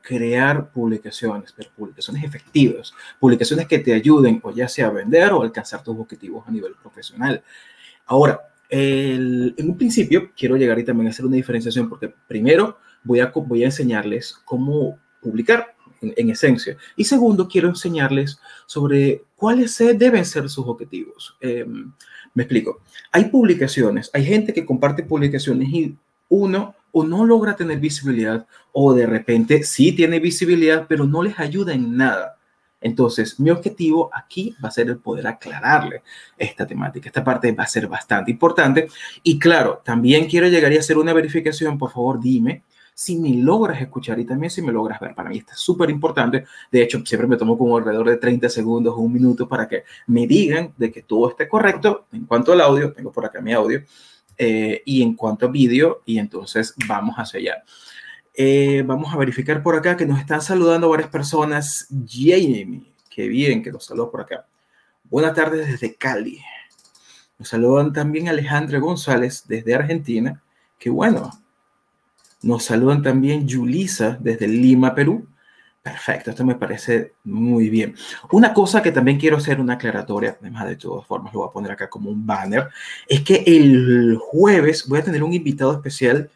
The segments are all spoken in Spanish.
crear publicaciones, pero publicaciones efectivas, publicaciones que te ayuden o ya sea a vender o alcanzar tus objetivos a nivel profesional. Ahora, en un principio quiero llegar y también hacer una diferenciación porque primero voy a, voy a enseñarles cómo publicar en, esencia. Y segundo, quiero enseñarles sobre cuáles deben ser sus objetivos. Em, me explico. Hay publicaciones, hay gente que comparte publicaciones y uno o no logra tener visibilidad o de repente sí tiene visibilidad, pero no les ayuda en nada. Entonces, mi objetivo aquí va a ser el poder aclararle esta temática. Esta parte va a ser bastante importante. Y claro, también quiero llegar y hacer una verificación. Por favor, dime si me logras escuchar y también si me logras ver. Para mí está súper importante. De hecho, siempre me tomo como alrededor de 30 segundos o un minuto para que me digan de que todo esté correcto en cuanto al audio. Tengo por acá mi audio. Eh, y en cuanto a vídeo, y entonces vamos hacia allá. Eh, vamos a verificar por acá que nos están saludando varias personas. Jamie, qué bien que nos saludó por acá. Buenas tardes desde Cali. Nos saludan también Alejandra González desde Argentina. Qué bueno. Nos saludan también Julisa desde Lima, Perú. Perfecto, esto me parece muy bien. Una cosa que también quiero hacer una aclaratoria, además de todas formas lo voy a poner acá como un banner, es que el jueves voy a tener un invitado especial.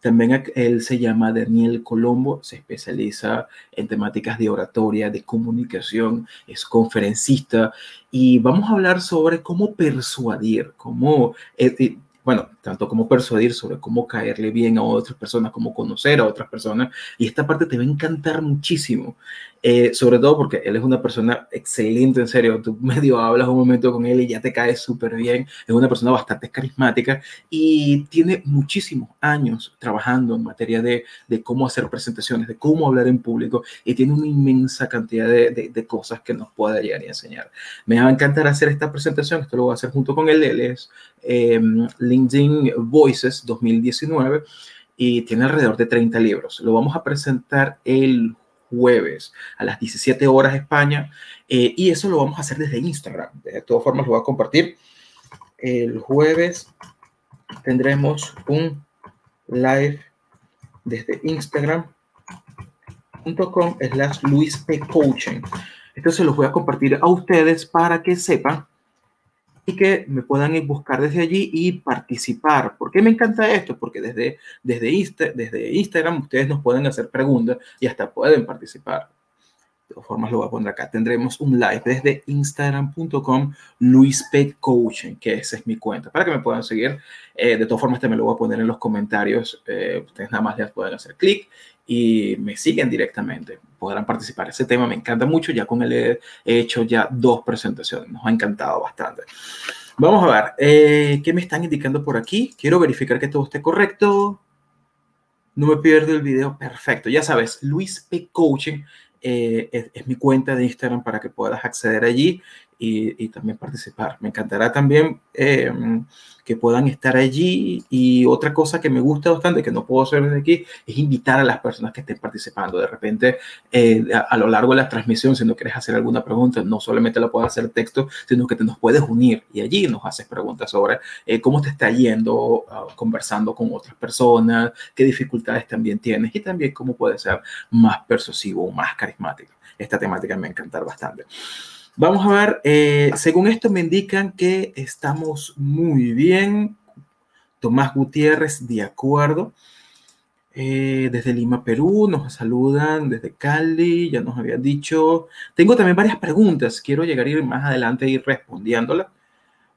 También él se llama Daniel Colombo, se especializa en temáticas de oratoria, de comunicación, es conferencista y vamos a hablar sobre cómo persuadir, cómo eh, bueno, tanto como persuadir sobre cómo caerle bien a otras personas, cómo conocer a otras personas. Y esta parte te va a encantar muchísimo. Eh, sobre todo porque él es una persona excelente, en serio, tú medio hablas un momento con él y ya te caes súper bien, es una persona bastante carismática y tiene muchísimos años trabajando en materia de, de cómo hacer presentaciones, de cómo hablar en público y tiene una inmensa cantidad de, de, cosas que nos puede llegar y enseñar. Me va a encantar hacer esta presentación, esto lo voy a hacer junto con él, él es em, LinkedIn Voices 2019 y tiene alrededor de 30 libros. Lo vamos a presentar el jueves a las 17 horas España. Eh, y eso lo vamos a hacer desde Instagram. De todas formas, lo voy a compartir. El jueves tendremos un live desde Instagram.com slash Luis P. Coaching. Esto se los voy a compartir a ustedes para que sepan y que me puedan buscar desde allí y participar. ¿Por qué me encanta esto? Porque desde, desde, desde Instagram ustedes nos pueden hacer preguntas y hasta pueden participar. Todas formas, lo voy a poner acá. Tendremos un live desde instagram.com Coaching, que esa es mi cuenta, para que me puedan seguir. Eh, de todas formas, también lo voy a poner en los comentarios. Eh, ustedes nada más les pueden hacer clic y me siguen directamente. Podrán participar. Ese tema me encanta mucho. Ya con él he hecho ya dos presentaciones. Nos ha encantado bastante. Vamos a ver. Eh, ¿Qué me están indicando por aquí? Quiero verificar que todo esté correcto. No me pierdo el video. Perfecto. Ya sabes, Luis P. Coaching eh, es, mi cuenta de Instagram para que puedas acceder allí y, también participar. Me encantará también em, que puedan estar allí y otra cosa que me gusta bastante, que no puedo hacer desde aquí, es invitar a las personas que estén participando. De repente, eh, a, lo largo de la transmisión, si no quieres hacer alguna pregunta, no solamente la puedes hacer texto, sino que te nos puedes unir y allí nos haces preguntas sobre eh, cómo te está yendo ah, conversando con otras personas, qué dificultades también tienes y también cómo puedes ser más persuasivo, más carismático. Esta temática me encanta bastante. Vamos a ver, eh, según esto me indican que estamos muy bien. Tomás Gutiérrez, de acuerdo. Eh, desde Lima, Perú, nos saludan, desde Cali, ya nos habían dicho. Tengo también varias preguntas, quiero llegar a ir más adelante y ir respondiéndolas.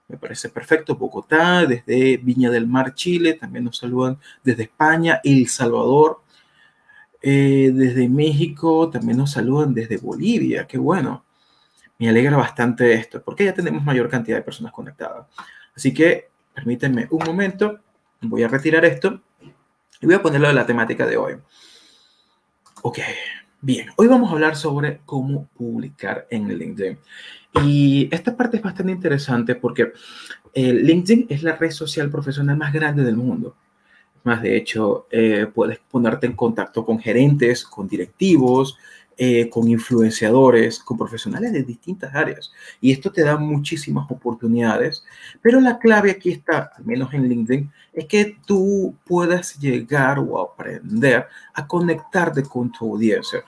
Me parece perfecto. Bogotá, desde Viña del Mar, Chile, también nos saludan desde España, El Salvador, eh, desde México, también nos saludan desde Bolivia, qué bueno me alegra bastante esto, porque ya tenemos mayor cantidad de personas conectadas. Así que permítanme un momento, voy a retirar esto y voy a ponerlo en la temática de hoy. Ok, bien, hoy vamos a hablar sobre cómo publicar en LinkedIn. Y esta parte es bastante interesante porque eh, LinkedIn es la red social profesional más grande del mundo. Más de hecho, eh, puedes ponerte en contacto con gerentes, con directivos, eh, con influenciadores, con profesionales de distintas áreas. Y esto te da muchísimas oportunidades, pero la clave aquí está, al menos en LinkedIn, es que tú puedas llegar o aprender a conectarte con tu audiencia.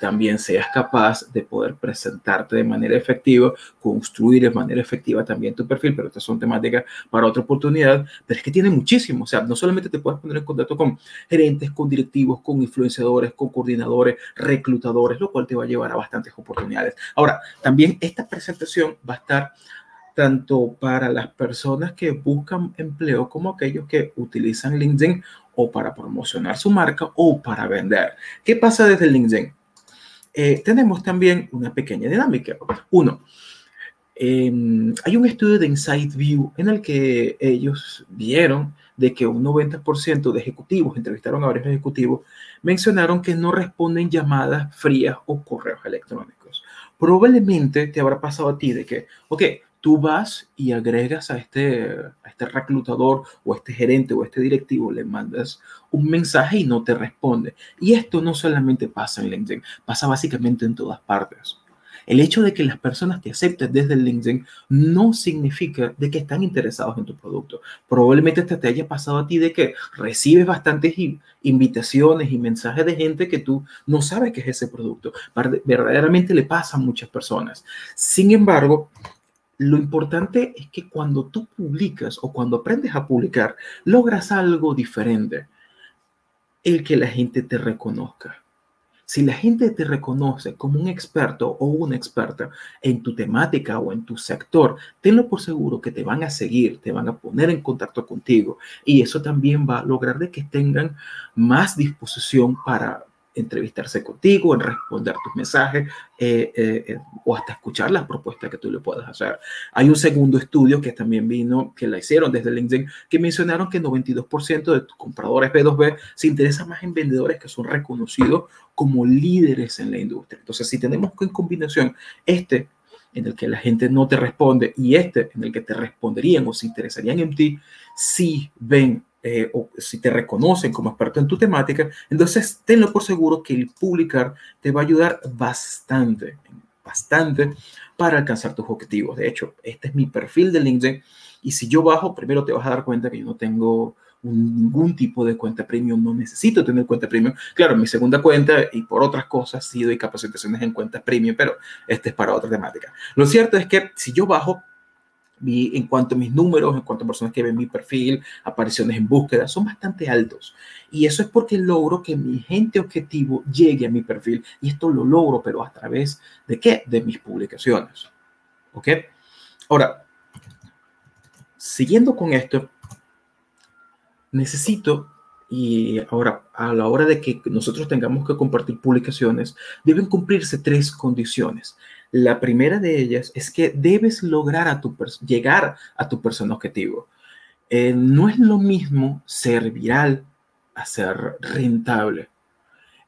También seas capaz de poder presentarte de manera efectiva, construir de manera efectiva también tu perfil, pero estas son temáticas para otra oportunidad, pero es que tiene muchísimo, o sea, no solamente te puedes poner en contacto con gerentes, con directivos, con influenciadores, con coordinadores, reclutadores, lo cual te va a llevar a bastantes oportunidades. Ahora, también esta presentación va a estar tanto para las personas que buscan empleo como aquellos que utilizan LinkedIn o para promocionar su marca o para vender. ¿Qué pasa desde LinkedIn? Eh, tenemos también una pequeña dinámica. Uno, em, hay un estudio de Insight View en el que ellos vieron de que un 90% de ejecutivos, entrevistaron a varios ejecutivos, mencionaron que no responden llamadas frías o correos electrónicos. Probablemente te habrá pasado a ti de que, ok, tú vas y agregas a este, a este reclutador o a este gerente o a este directivo, le mandas un mensaje y no te responde. Y esto no solamente pasa en LinkedIn, pasa básicamente en todas partes. El hecho de que las personas te acepten desde el LinkedIn no significa de que están interesados en tu producto. Probablemente te haya pasado a ti de que recibes bastantes invitaciones y mensajes de gente que tú no sabes qué es ese producto. Verdaderamente le pasa a muchas personas. Sin embargo, lo importante es que cuando tú publicas o cuando aprendes a publicar, logras algo diferente. El que la gente te reconozca. Si la gente te reconoce como un experto o una experta en tu temática o en tu sector, tenlo por seguro que te van a seguir, te van a poner en contacto contigo y eso también va a lograr de que tengan más disposición para entrevistarse contigo, en responder tus mensajes eh, eh, eh, o hasta escuchar las propuestas que tú le puedas hacer. Hay un segundo estudio que también vino, que la hicieron desde LinkedIn, que mencionaron que 92% de tus compradores B2B se interesan más en vendedores que son reconocidos como líderes en la industria. Entonces, si tenemos en combinación este en el que la gente no te responde y este en el que te responderían o se interesarían en ti, si ven eh, o si te reconocen como experto en tu temática, entonces tenlo por seguro que el publicar te va a ayudar bastante, bastante para alcanzar tus objetivos. De hecho, este es mi perfil de LinkedIn y si yo bajo, primero te vas a dar cuenta que yo no tengo ningún tipo de cuenta premium, no necesito tener cuenta premium. Claro, mi segunda cuenta y por otras cosas sí doy capacitaciones en cuentas premium, pero este es para otra temática. Lo cierto es que si yo bajo, en cuanto a mis números, en cuanto a personas que ven mi perfil, apariciones en búsqueda, son bastante altos. Y eso es porque logro que mi gente objetivo llegue a mi perfil. Y esto lo logro, pero a través de qué? De mis publicaciones. ¿Ok? Ahora, siguiendo con esto, necesito, y ahora a la hora de que nosotros tengamos que compartir publicaciones, deben cumplirse tres condiciones. La primera de ellas es que debes lograr a tu llegar a tu persona objetivo. Eh, no es lo mismo ser viral a ser rentable.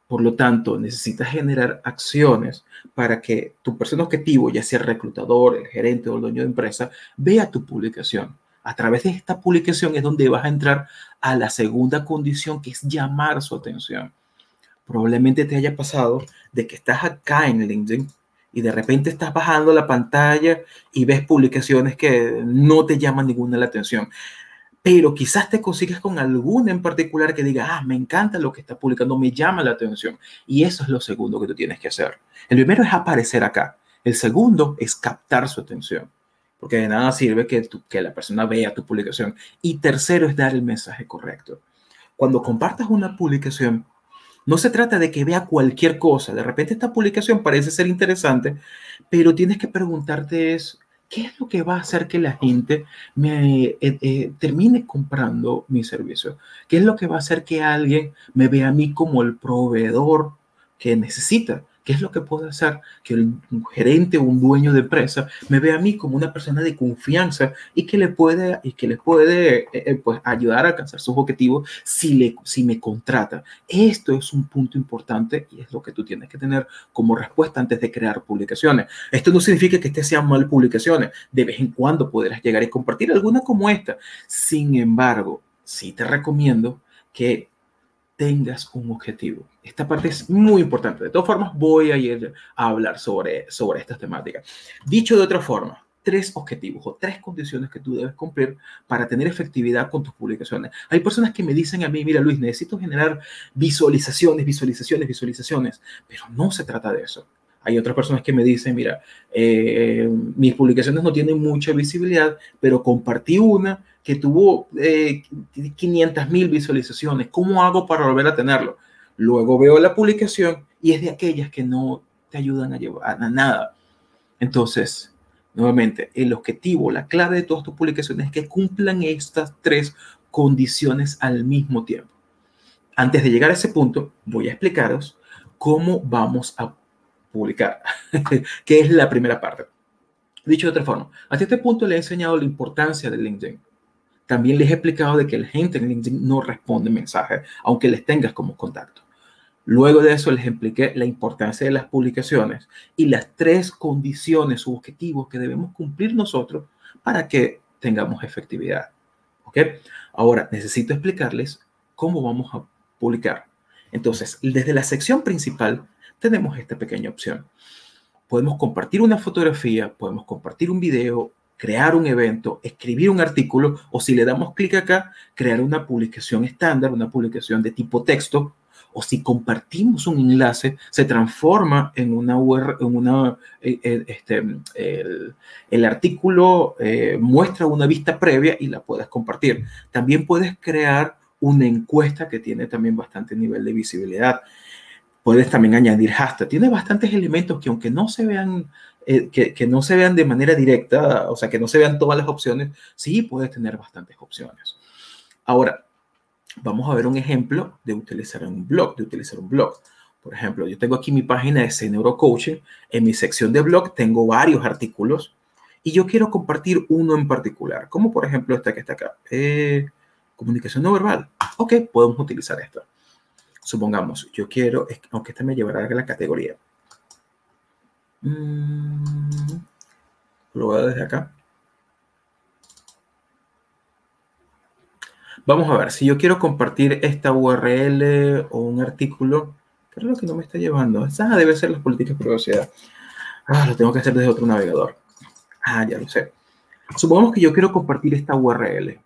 Por lo tanto, necesitas generar acciones para que tu persona objetivo, ya sea el reclutador, el gerente o el dueño de empresa, vea tu publicación. A través de esta publicación es donde vas a entrar a la segunda condición, que es llamar su atención. Probablemente te haya pasado de que estás acá en LinkedIn y de repente estás bajando la pantalla y ves publicaciones que no te llaman ninguna la atención. Pero quizás te consigues con alguna en particular que diga, ah, me encanta lo que está publicando, me llama la atención. Y eso es lo segundo que tú tienes que hacer. El primero es aparecer acá. El segundo es captar su atención. Porque de nada sirve que, que la persona vea tu publicación. Y tercero es dar el mensaje correcto. Cuando compartas una publicación, no se trata de que vea cualquier cosa. De repente esta publicación parece ser interesante, pero tienes que preguntarte es, ¿qué es lo que va a hacer que la gente me eh, eh, termine comprando mi servicio? ¿Qué es lo que va a hacer que alguien me vea a mí como el proveedor que necesita? ¿Qué es lo que puede hacer que un gerente o un dueño de empresa me vea a mí como una persona de confianza y que le puede, y que le puede eh, eh, pues, ayudar a alcanzar sus objetivos si, le, si me contrata? Esto es un punto importante y es lo que tú tienes que tener como respuesta antes de crear publicaciones. Esto no significa que este sean mal publicaciones. De vez en cuando podrás llegar y compartir alguna como esta. Sin embargo, sí te recomiendo que tengas un objetivo. Esta parte es muy importante. De todas formas, voy a ir a hablar sobre, sobre estas temáticas. Dicho de otra forma, tres objetivos o tres condiciones que tú debes cumplir para tener efectividad con tus publicaciones. Hay personas que me dicen a mí, mira Luis, necesito generar visualizaciones, visualizaciones, visualizaciones, pero no se trata de eso. Hay otras personas que me dicen, mira, eh, mis publicaciones no tienen mucha visibilidad, pero compartí una que tuvo eh, 500 mil visualizaciones. ¿Cómo hago para volver a tenerlo? Luego veo la publicación y es de aquellas que no te ayudan a llevar a nada. Entonces, nuevamente, el objetivo, la clave de todas tus publicaciones es que cumplan estas tres condiciones al mismo tiempo. Antes de llegar a ese punto, voy a explicaros cómo vamos a publicar, que es la primera parte. Dicho de otra forma, hasta este punto le he enseñado la importancia de LinkedIn. También les he explicado de que la gente en LinkedIn no responde mensajes, aunque les tengas como contacto. Luego de eso les expliqué la importancia de las publicaciones y las tres condiciones u objetivos que debemos cumplir nosotros para que tengamos efectividad. ¿Ok? Ahora necesito explicarles cómo vamos a publicar. Entonces, desde la sección principal tenemos esta pequeña opción. Podemos compartir una fotografía, podemos compartir un video, crear un evento, escribir un artículo o si le damos clic acá, crear una publicación estándar, una publicación de tipo texto o si compartimos un enlace, se transforma en una URL, en una, eh, eh, este, el, artículo eh, muestra una vista previa y la puedes compartir. También puedes crear una encuesta que tiene también bastante nivel de visibilidad. Puedes también añadir hashtag. Tiene bastantes elementos que aunque no se vean que, que, no se vean de manera directa, o sea, que no se vean todas las opciones, sí puedes tener bastantes opciones. Ahora, vamos a ver un ejemplo de utilizar un blog, de utilizar un blog. Por ejemplo, yo tengo aquí mi página de Neurocoaching. En mi sección de blog tengo varios artículos y yo quiero compartir uno en particular, como por ejemplo este que está acá. Eh, comunicación no verbal. Ok, podemos utilizar esto. Supongamos, yo quiero, aunque este me llevará a la categoría. Mm, lo a desde acá. Vamos a ver, si yo quiero compartir esta URL o un artículo, ¿qué lo que no me está llevando? Esa debe ser las políticas de privacidad. Ah, lo tengo que hacer desde otro navegador. Ah, ya lo sé. Supongamos que yo quiero compartir esta URL.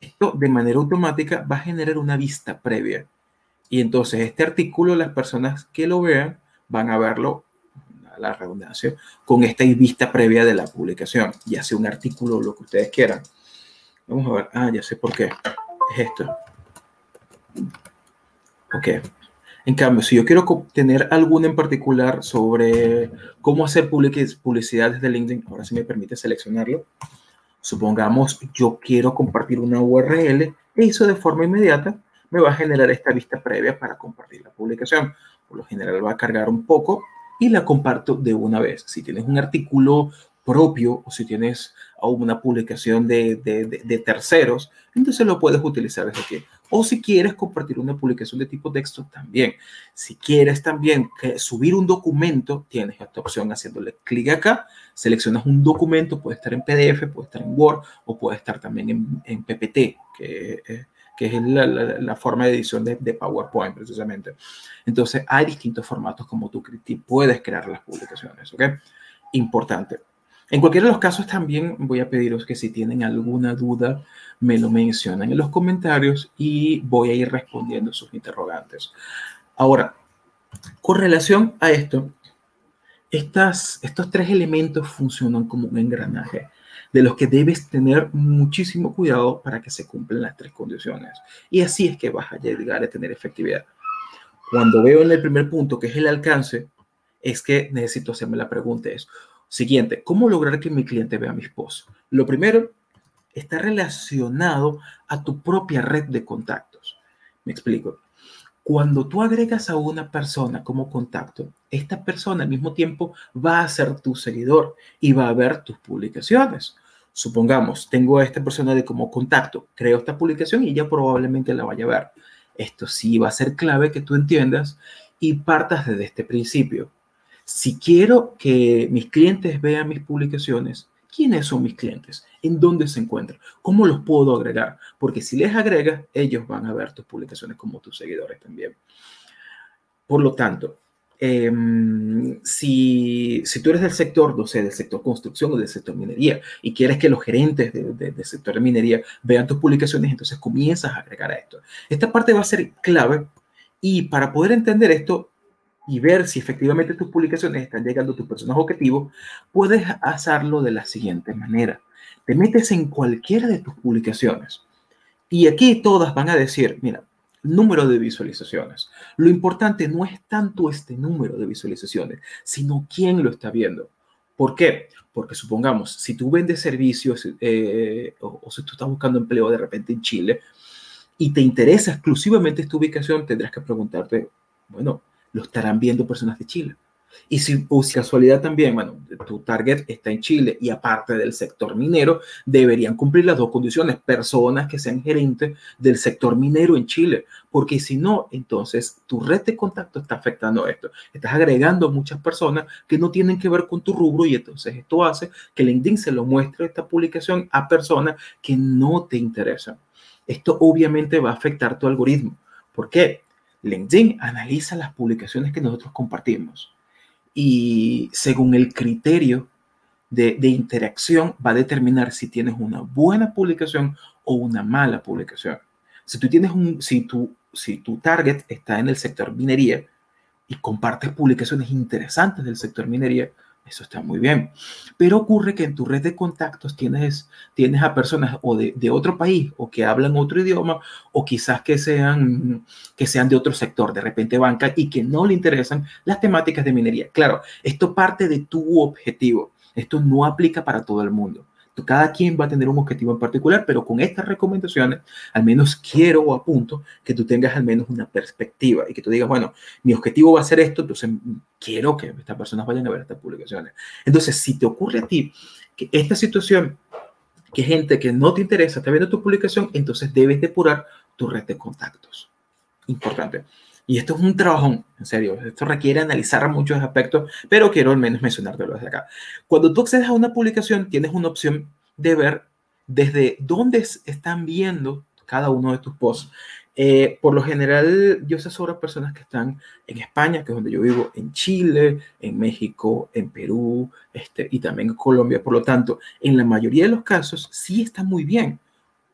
Esto de manera automática va a generar una vista previa. Y entonces este artículo, las personas que lo vean van a verlo, la redundancia, con esta vista previa de la publicación, ya sea un artículo o lo que ustedes quieran. Vamos a ver. Ah, ya sé por qué. Es esto. Ok. En cambio, si yo quiero tener alguna en particular sobre cómo hacer publicidad desde LinkedIn, ahora sí me permite seleccionarlo. Supongamos yo quiero compartir una URL e eso de forma inmediata me va a generar esta vista previa para compartir la publicación. Por lo general va a cargar un poco y la comparto de una vez. Si tienes un artículo propio o si tienes una publicación de, terceros, entonces lo puedes utilizar desde aquí. O si quieres compartir una publicación de tipo texto, también. Si quieres también subir un documento, tienes esta opción haciéndole clic acá, seleccionas un documento, puede estar en PDF, puede estar en Word o puede estar también en, PPT, que, que es la, forma de edición de, de, PowerPoint precisamente. Entonces hay distintos formatos como tú puedes crear las publicaciones, ¿ok? Importante. En cualquiera de los casos también voy a pediros que si tienen alguna duda me lo mencionen en los comentarios y voy a ir respondiendo sus interrogantes. Ahora, con relación a esto, estas, estos tres elementos funcionan como un engranaje de los que debes tener muchísimo cuidado para que se cumplan las tres condiciones. Y así es que vas a llegar a tener efectividad. Cuando veo en el primer punto, que es el alcance, es que necesito hacerme la pregunta, es, Siguiente, ¿cómo lograr que mi cliente vea mis posts? Lo primero está relacionado a tu propia red de contactos. Me explico. Cuando tú agregas a una persona como contacto, esta persona al mismo tiempo va a ser tu seguidor y va a ver tus publicaciones. Supongamos, tengo a esta persona de como contacto, creo esta publicación y ya probablemente la vaya a ver. Esto sí va a ser clave que tú entiendas y partas desde este principio. Si quiero que mis clientes vean mis publicaciones, ¿quiénes son mis clientes? ¿En dónde se encuentran? ¿Cómo los puedo agregar? Porque si les agregas, ellos van a ver tus publicaciones como tus seguidores también. Por lo tanto, Em, si, si, tú eres del sector, no sé, del sector construcción o del sector minería y quieres que los gerentes del sector de minería vean tus publicaciones, entonces comienzas a agregar a esto. Esta parte va a ser clave y para poder entender esto y ver si efectivamente tus publicaciones están llegando a tus personas objetivos, puedes hacerlo de la siguiente manera. Te metes en cualquiera de tus publicaciones y aquí todas van a decir, mira, número de visualizaciones. Lo importante no es tanto este número de visualizaciones, sino quién lo está viendo. ¿Por qué? Porque supongamos, si tú vendes servicios eh, o, si tú estás buscando empleo de repente en Chile y te interesa exclusivamente esta ubicación, tendrás que preguntarte, bueno, ¿lo estarán viendo personas de Chile? Y si, si casualidad también, bueno, tu target está en Chile y aparte del sector minero, deberían cumplir las dos condiciones, personas que sean gerentes del sector minero en Chile, porque si no, entonces tu red de contacto está afectando esto. Estás agregando muchas personas que no tienen que ver con tu rubro y entonces esto hace que LinkedIn se lo muestre esta publicación a personas que no te interesan. Esto obviamente va a afectar tu algoritmo. ¿Por qué? LinkedIn analiza las publicaciones que nosotros compartimos y según el criterio de, interacción va a determinar si tienes una buena publicación o una mala publicación. Si tú tienes un, si tu, si tu target está en el sector minería y compartes publicaciones interesantes del sector minería, eso está muy bien. Pero ocurre que en tu red de contactos tienes, tienes a personas o de, otro país o que hablan otro idioma o quizás que sean, que sean de otro sector, de repente banca, y que no le interesan las temáticas de minería. Claro, esto parte de tu objetivo. Esto no aplica para todo el mundo. Cada quien va a tener un objetivo en particular, pero con estas recomendaciones, al menos quiero o apunto que tú tengas al menos una perspectiva y que tú digas, bueno, mi objetivo va a ser esto, entonces quiero que estas personas vayan a ver estas publicaciones. Entonces, si te ocurre a ti que esta situación, que gente que no te interesa está viendo tu publicación, entonces debes depurar tu red de contactos. Importante. Y esto es un trabajo, en serio, esto requiere analizar muchos aspectos, pero quiero al menos mencionártelo desde acá. Cuando tú accedes a una publicación, tienes una opción de ver desde dónde están viendo cada uno de tus posts. Eh, por lo general, yo asesoro a personas que están en España, que es donde yo vivo, en Chile, en México, en Perú este, y también en Colombia. Por lo tanto, en la mayoría de los casos, sí está muy bien.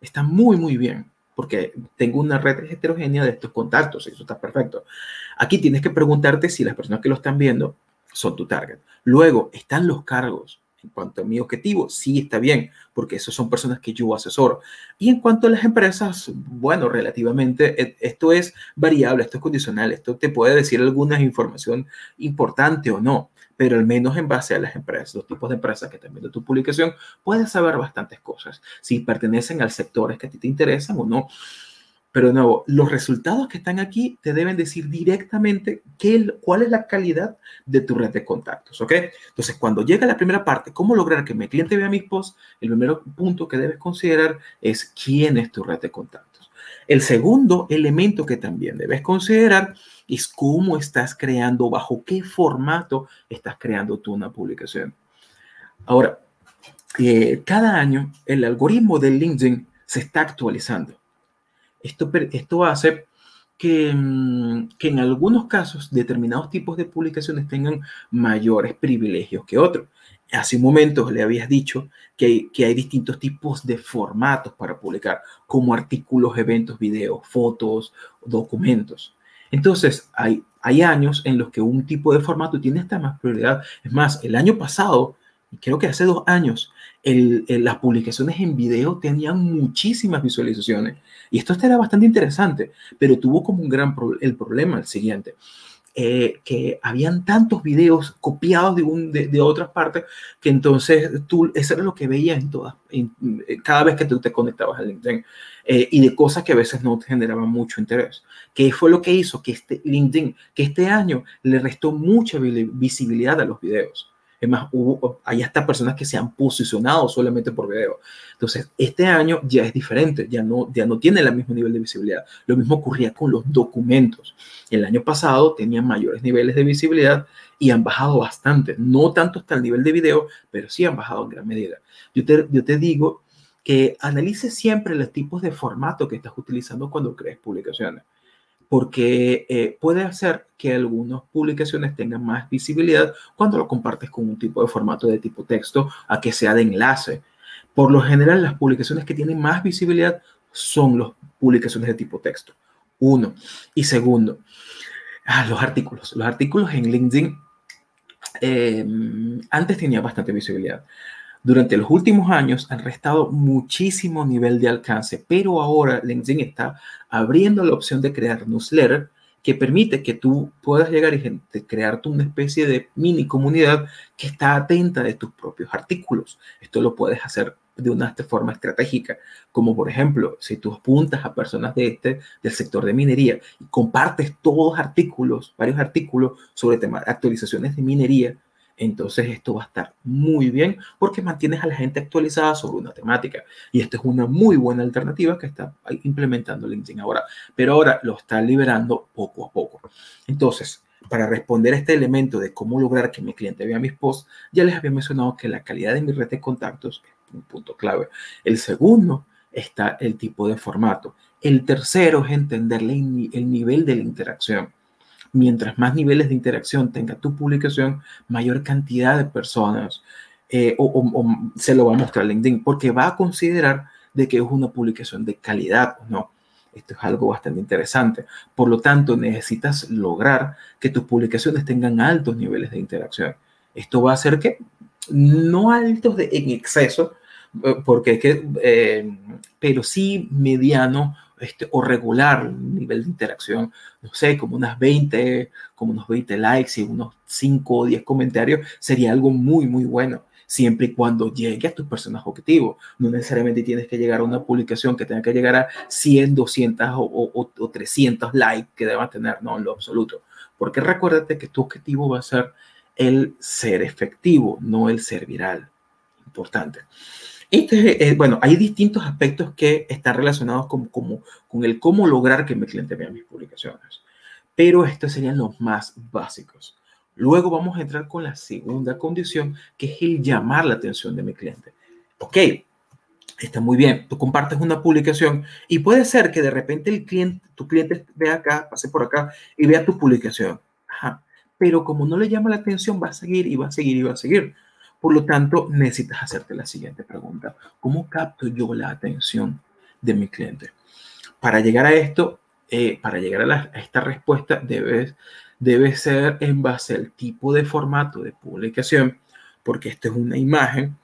Está muy, muy bien porque tengo una red heterogénea de estos contactos, eso está perfecto. Aquí tienes que preguntarte si las personas que lo están viendo son tu target. Luego están los cargos. En cuanto a mi objetivo, sí está bien, porque esos son personas que yo asesoro. Y en cuanto a las empresas, bueno, relativamente, e, esto es variable, esto es condicional, esto te puede decir alguna información importante o no pero al menos en base a las empresas, los tipos de empresas que están viendo tu publicación, puedes saber bastantes cosas, si pertenecen al sector que a ti te interesan o no. Pero de nuevo, los resultados que están aquí te deben decir directamente qué, cuál es la calidad de tu red de contactos, ¿ok? Entonces, cuando llega la primera parte, cómo lograr que mi cliente vea mis posts, el primer punto que debes considerar es quién es tu red de contactos. El segundo elemento que también debes considerar es cómo estás creando, bajo qué formato estás creando tú una publicación. Ahora, eh, cada año el algoritmo de LinkedIn se está actualizando. Esto, esto hace que, mm, que, en algunos casos determinados tipos de publicaciones tengan mayores privilegios que otros. Hace un momento le habías dicho que que hay distintos tipos de formatos para publicar, como artículos, eventos, videos, fotos, documentos. Entonces, hay, años en los que un tipo de formato tiene esta más prioridad. Es más, el año pasado, creo que hace dos años, las publicaciones en video tenían muchísimas visualizaciones. Y esto era bastante interesante, pero tuvo como un gran el problema el siguiente. Eh, que habían tantos videos copiados de, un, de, otras partes que entonces tú, eso era lo que veías en todas, cada vez que tú te conectabas al LinkedIn eh, y de cosas que a veces no te generaban mucho interés. ¿Qué fue lo que hizo que este LinkedIn, que este año le restó mucha visibilidad a los videos? Es más, hubo, hay hasta personas que se han posicionado solamente por video. Entonces, este año ya es diferente, ya no, ya no tiene el mismo nivel de visibilidad. Lo mismo ocurría con los documentos. El año pasado tenían mayores niveles de visibilidad y han bajado bastante. No tanto hasta el nivel de video, pero sí han bajado en gran medida. Yo te, yo te digo que analices siempre los tipos de formato que estás utilizando cuando crees publicaciones porque eh, puede hacer que algunas publicaciones tengan más visibilidad cuando lo compartes con un tipo de formato de tipo texto a que sea de enlace. Por lo general, las publicaciones que tienen más visibilidad son las publicaciones de tipo texto. Uno. Y segundo, ah, los artículos. Los artículos en LinkedIn eh, antes tenía bastante visibilidad. Durante los últimos años han restado muchísimo nivel de alcance, pero ahora LinkedIn está abriendo la opción de crear newsletter que permite que tú puedas llegar y crearte una especie de mini comunidad que está atenta de tus propios artículos. Esto lo puedes hacer de una forma estratégica, como por ejemplo, si tú apuntas a personas de este, del sector de minería y compartes todos artículos, varios artículos sobre temas, actualizaciones de minería, entonces esto va a estar muy bien porque mantienes a la gente actualizada sobre una temática. Y esta es una muy buena alternativa que está implementando LinkedIn ahora, pero ahora lo está liberando poco a poco. Entonces, para responder a este elemento de cómo lograr que mi cliente vea mis posts, ya les había mencionado que la calidad de mi red de contactos es un punto clave. El segundo está el tipo de formato. El tercero es entender el nivel de la interacción mientras más niveles de interacción tenga tu publicación, mayor cantidad de personas eh, o, se lo va a mostrar LinkedIn, porque va a considerar de que es una publicación de calidad o no. Esto es algo bastante interesante. Por lo tanto, necesitas lograr que tus publicaciones tengan altos niveles de interacción. Esto va a hacer que no altos en exceso, eh, porque que, eh, pero sí mediano este, o regular nivel de interacción, no sé, como unas 20, como unos 20 likes y unos 5 o 10 comentarios, sería algo muy, muy bueno, siempre y cuando llegue a tus personas objetivos. No necesariamente tienes que llegar a una publicación que tenga que llegar a 100, 200 o, o 300 likes que deba tener, no, en lo absoluto. Porque recuérdate que tu objetivo va a ser el ser efectivo, no el ser viral. Importante. Este, eh, bueno, hay distintos aspectos que están relacionados con, con el cómo lograr que mi cliente vea mis publicaciones, pero estos serían los más básicos. Luego vamos a entrar con la segunda condición, que es el llamar la atención de mi cliente. Ok, está muy bien, tú compartes una publicación y puede ser que de repente el cliente, tu cliente vea acá, pase por acá y vea tu publicación. Pero como no le llama la atención, va a seguir y va a seguir y va a seguir. Por lo tanto, necesitas hacerte la siguiente pregunta. ¿Cómo capto yo la atención de mi cliente? Para llegar a esto, eh, para llegar a, esta respuesta, debe, debe ser en base al tipo de formato de publicación, porque esto es una imagen.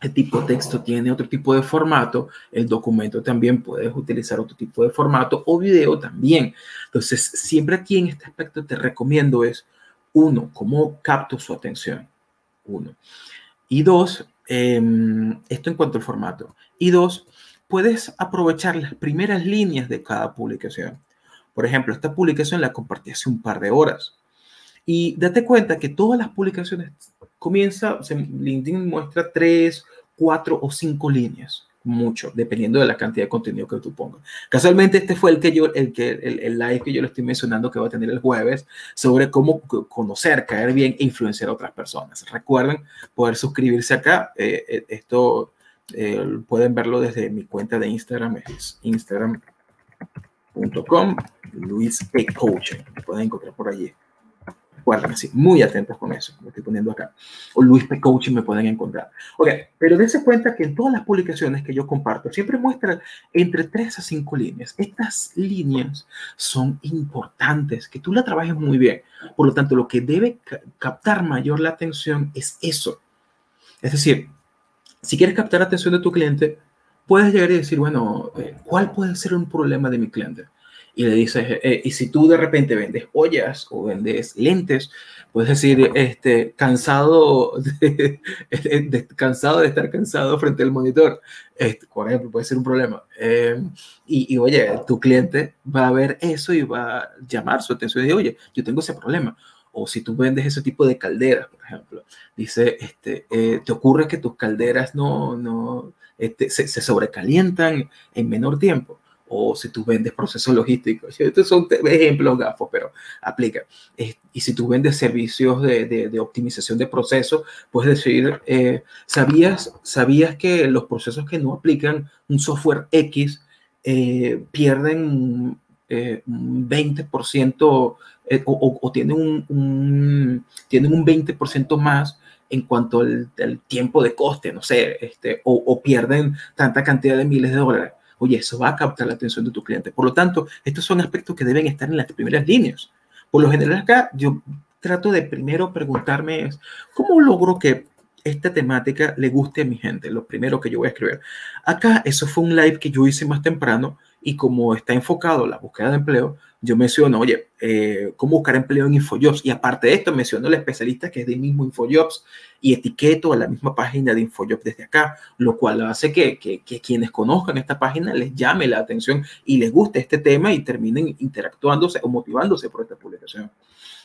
El tipo de texto tiene otro tipo de formato, el documento también puedes utilizar otro tipo de formato o video también. Entonces, siempre aquí en este aspecto te recomiendo es, uno, cómo capto su atención uno. Y dos, em, esto en cuanto al formato. Y dos, puedes aprovechar las primeras líneas de cada publicación. Por ejemplo, esta publicación la compartí hace un par de horas. Y date cuenta que todas las publicaciones comienza, LinkedIn muestra tres, cuatro o cinco líneas mucho, dependiendo de la cantidad de contenido que tú pongas. Casualmente, este fue el que yo, el que, el, live que yo le estoy mencionando que va a tener el jueves sobre cómo conocer, caer bien e influenciar a otras personas. Recuerden poder suscribirse acá. Eh, eh, esto eh, pueden verlo desde mi cuenta de Instagram, es instagram.com, Luis P. Coaching. pueden encontrar por allí así, muy atentos con eso, lo estoy poniendo acá. O Luis P. Coaching me pueden encontrar. Ok, pero dense cuenta que en todas las publicaciones que yo comparto siempre muestran entre 3 a 5 líneas. Estas líneas son importantes, que tú la trabajes muy bien. Por lo tanto, lo que debe captar mayor la atención es eso. Es decir, si quieres captar la atención de tu cliente, puedes llegar y decir, bueno, eh, ¿cuál puede ser un problema de mi cliente? Y le dices, eh, y si tú de repente vendes ollas o vendes lentes, puedes decir, este, cansado de, cansado de estar cansado frente al monitor, este, por ejemplo, puede ser un problema. Em, y, y, oye, tu cliente va a ver eso y va a llamar su atención y decir, oye, yo tengo ese problema. O si tú vendes ese tipo de calderas, por ejemplo, dice, este, eh, te ocurre que tus calderas no, no, este, se, se sobrecalientan en menor tiempo o si tú vendes procesos logísticos. Estos son ejemplos gafos, pero aplica. Y si tú vendes servicios de, de, optimización de procesos, puedes decir, eh, ¿sabías, ¿sabías que los procesos que no aplican un software X eh, pierden eh, un 20% eh, o, tienen, un, tienen un 20% más en cuanto al, tiempo de coste, no sé, este, o, pierden tanta cantidad de miles de dólares. Oye, eso va a captar la atención de tu cliente. Por lo tanto, estos son aspectos que deben estar en las primeras líneas. Por lo general acá, yo trato de primero preguntarme ¿cómo logro que esta temática le guste a mi gente? Lo primero que yo voy a escribir. Acá, eso fue un live que yo hice más temprano y como está enfocado la búsqueda de empleo, yo menciono, oye, eh, cómo buscar empleo en InfoJobs. Y aparte de esto, menciono al especialista que es de mismo InfoJobs y etiqueto a la misma página de InfoJobs desde acá, lo cual hace que, que, que, quienes conozcan esta página les llame la atención y les guste este tema y terminen interactuándose o motivándose por esta publicación.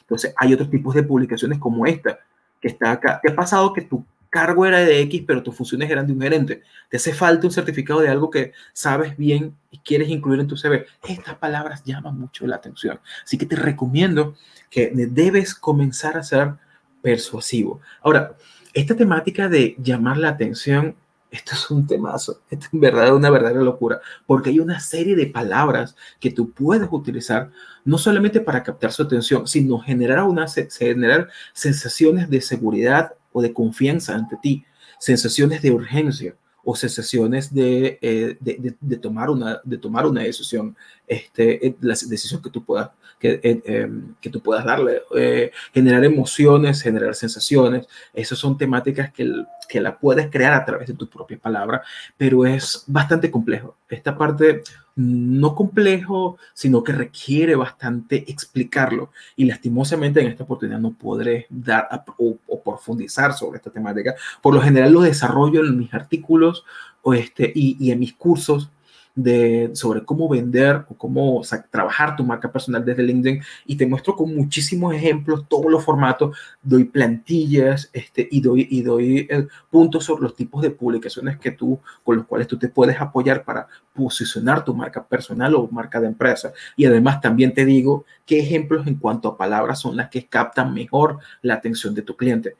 Entonces, hay otros tipos de publicaciones como esta, que está acá. ¿Te ha pasado que tu cargo era de X, pero tus funciones eran de un gerente. Te hace falta un certificado de algo que sabes bien y quieres incluir en tu CV. Estas palabras llaman mucho la atención. Así que te recomiendo que debes comenzar a ser persuasivo. Ahora, esta temática de llamar la atención esto es un temazo, es verdad una verdadera locura, porque hay una serie de palabras que tú puedes utilizar no solamente para captar su atención, sino generar, una, generar sensaciones de seguridad o de confianza ante ti, sensaciones de urgencia o sensaciones de, eh, de, tomar, una, de tomar una decisión, este, eh, la decisión que tú puedas que, em, que tú puedas darle, eh, generar emociones, generar sensaciones. Esas son temáticas que, que la puedes crear a través de tu propia palabra, pero es bastante complejo. Esta parte no complejo, sino que requiere bastante explicarlo. Y lastimosamente en esta oportunidad no podré dar o, profundizar sobre esta temática. Por lo general lo desarrollo en mis artículos o este, y en mis cursos de, sobre cómo vender o cómo trabajar tu marca personal desde LinkedIn y te muestro con muchísimos ejemplos todos los formatos, doy plantillas este, y doy, y doy eh, puntos sobre los tipos de publicaciones que tú, con los cuales tú te puedes apoyar para posicionar tu marca personal o marca de empresa. Y además también te digo qué ejemplos en cuanto a palabras son las que captan mejor la atención de tu cliente.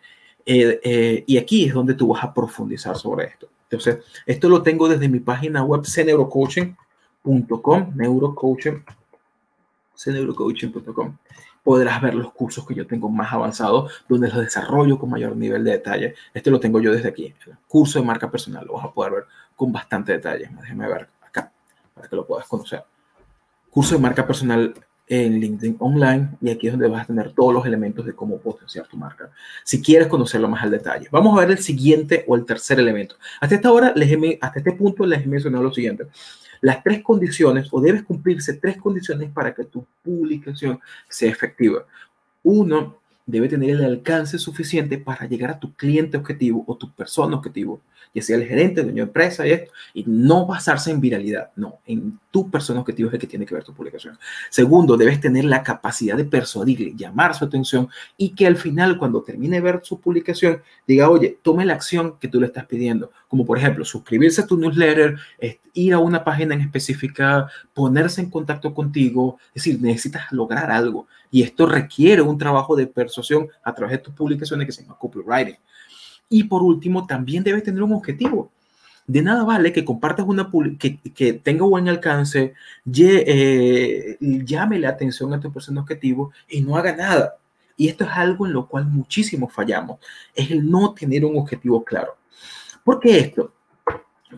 Eh, eh, y aquí es donde tú vas a profundizar sobre esto. Entonces, esto lo tengo desde mi página web ceneurocoaching.com, neurocoaching, ceneurocoaching.com. Podrás ver los cursos que yo tengo más avanzados, donde los desarrollo con mayor nivel de detalle. Este lo tengo yo desde aquí, el curso de marca personal. Lo vas a poder ver con bastante detalle. Déjame ver acá para que lo puedas conocer. Curso de marca personal en LinkedIn Online y aquí es donde vas a tener todos los elementos de cómo potenciar tu marca. Si quieres conocerlo más al detalle. Vamos a ver el siguiente o el tercer elemento. Hasta esta hora, les hasta este punto les he mencionado lo siguiente. Las tres condiciones o debes cumplirse tres condiciones para que tu publicación sea efectiva. Uno, debe tener el alcance suficiente para llegar a tu cliente objetivo o tu persona objetivo ya sea el gerente, dueño de empresa y esto, y no basarse en viralidad, no, en tu persona objetivo es el que tiene que ver tu publicación. Segundo, debes tener la capacidad de persuadirle, llamar su atención y que al final, cuando termine de ver su publicación, diga, oye, tome la acción que tú le estás pidiendo, como por ejemplo, suscribirse a tu newsletter, ir a una página en específica, ponerse en contacto contigo, es decir, necesitas lograr algo. Y esto requiere un trabajo de persuasión a través de tus publicaciones que se llama copywriting. Y por último, también debes tener un objetivo. De nada vale que compartas una que, que tenga buen alcance, eh, llame la atención a tu persona objetivo y no haga nada. Y esto es algo en lo cual muchísimos fallamos, es el no tener un objetivo claro. ¿Por qué esto?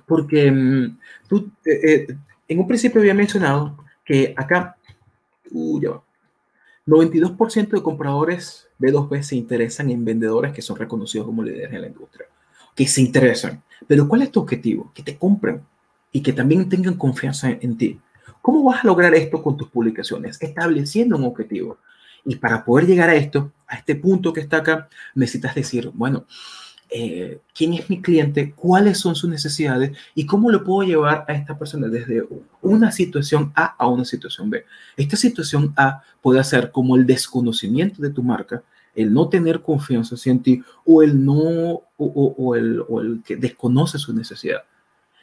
Porque mm, tú, eh, eh, en un principio había mencionado que acá, uh, ya va, 92% de compradores B2B se interesan en vendedores que son reconocidos como líderes en la industria, que se interesan. Pero ¿cuál es tu objetivo? Que te compren y que también tengan confianza en, ti. ¿Cómo vas a lograr esto con tus publicaciones? Estableciendo un objetivo. Y para poder llegar a esto, a este punto que está acá, necesitas decir, bueno, eh, quién es mi cliente, cuáles son sus necesidades y cómo lo puedo llevar a esta persona desde una situación A a una situación B. Esta situación A puede ser como el desconocimiento de tu marca, el no tener confianza en ti o el no o, el, o el que desconoce su necesidad.